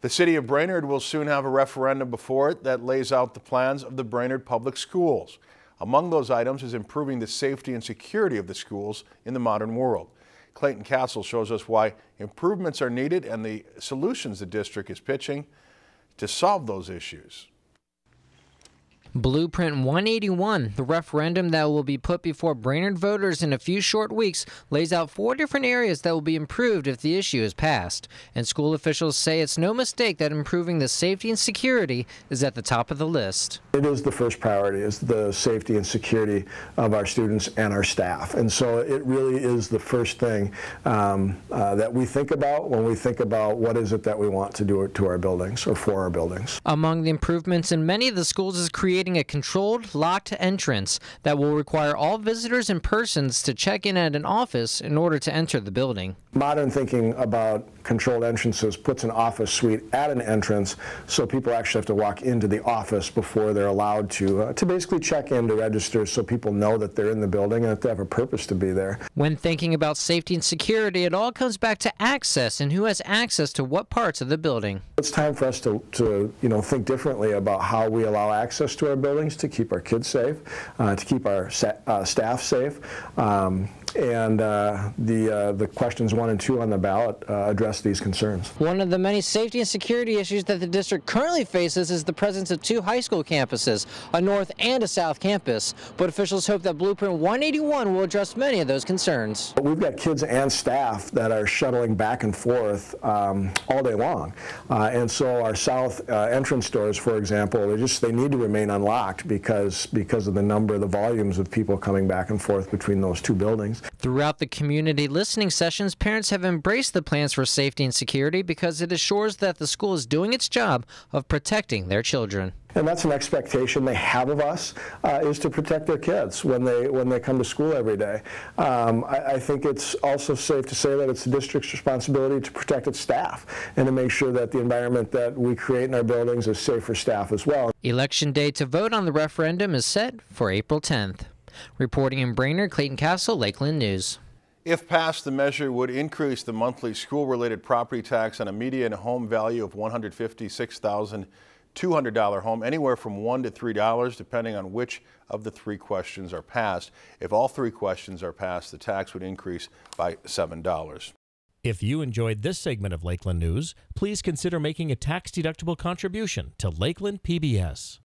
The city of Brainerd will soon have a referendum before it that lays out the plans of the Brainerd Public Schools. Among those items is improving the safety and security of the schools in the modern world. Clayton Castle shows us why improvements are needed and the solutions the district is pitching to solve those issues. Blueprint 181, the referendum that will be put before Brainerd voters in a few short weeks, lays out four different areas that will be improved if the issue is passed. And school officials say it's no mistake that improving the safety and security is at the top of the list. It is the first priority, is the safety and security of our students and our staff. And so it really is the first thing um, uh, that we think about when we think about what is it that we want to do to our buildings or for our buildings. Among the improvements in many of the schools is creating creating a controlled, locked entrance that will require all visitors and persons to check in at an office in order to enter the building. Modern thinking about controlled entrances puts an office suite at an entrance so people actually have to walk into the office before they're allowed to uh, to basically check in to register so people know that they're in the building and that they have a purpose to be there. When thinking about safety and security, it all comes back to access and who has access to what parts of the building. It's time for us to, to you know think differently about how we allow access to our buildings to keep our kids safe, uh, to keep our uh, staff safe. Um, and uh, the uh, the questions one and two on the ballot uh, address these concerns. One of the many safety and security issues that the district currently faces is the presence of two high school campuses, a north and a south campus. But officials hope that Blueprint 181 will address many of those concerns. We've got kids and staff that are shuttling back and forth um, all day long, uh, and so our south uh, entrance doors, for example, they just they need to remain unlocked because because of the number, of the volumes of people coming back and forth between those two buildings. Throughout the community listening sessions, parents have embraced the plans for safety and security because it assures that the school is doing its job of protecting their children. And that's an expectation they have of us uh, is to protect their kids when they when they come to school every day. Um, I, I, think it's also safe to say that it's the district's responsibility to protect its staff and to make sure that the environment that we create in our buildings is safe for staff as well. Election day to vote on the referendum is set for April 10th. Reporting in Brainerd, Clayton Castle, Lakeland News. If passed, the measure would increase the monthly school-related property tax on a median home value of $156,200 home, anywhere from $1 to $3, depending on which of the three questions are passed. If all three questions are passed, the tax would increase by $7. If you enjoyed this segment of Lakeland News, please consider making a tax-deductible contribution to Lakeland PBS.